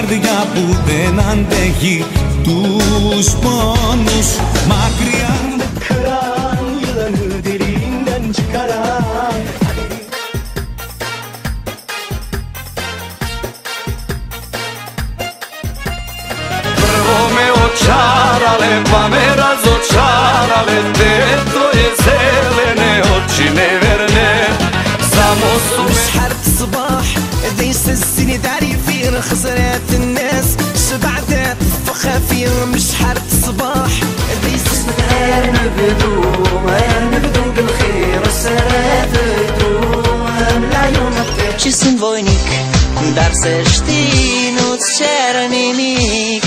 καρδιά που δεν αντέχει τους πόνους. ليس السني داري فين خسرات الناس. شبعت فخافير مش حرب صباح. ليس نبدو نبدو بالخير السنة تدوم العيون sun vojnik Dar să știi, nu-ți cer nimic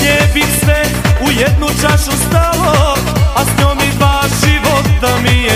Nje bi sve u jednu čašu stalo A s njom i dva života mi